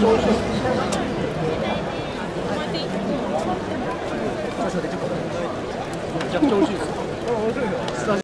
めちゃくちゃ美味しいです。